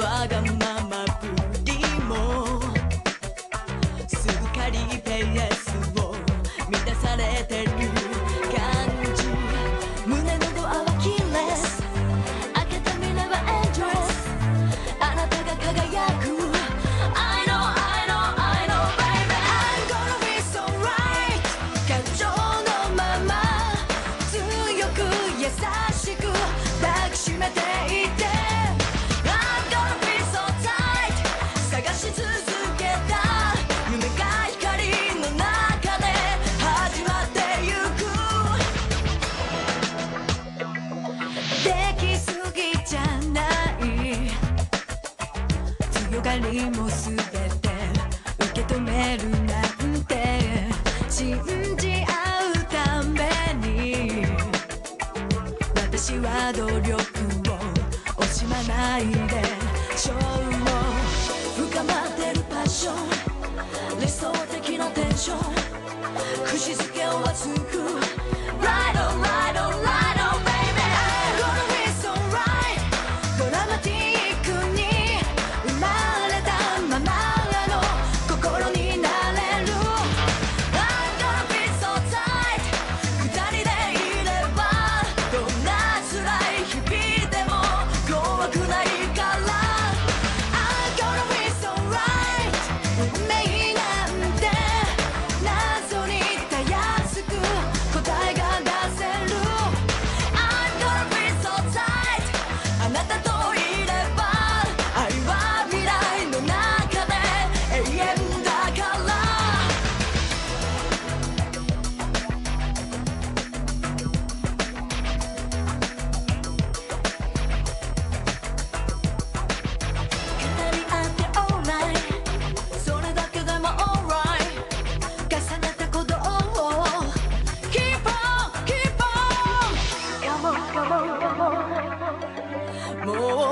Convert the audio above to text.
がりもすっかりペースを満たされてる。まないで超深まってるパッション。理想的なテンション。串付けを熱く more.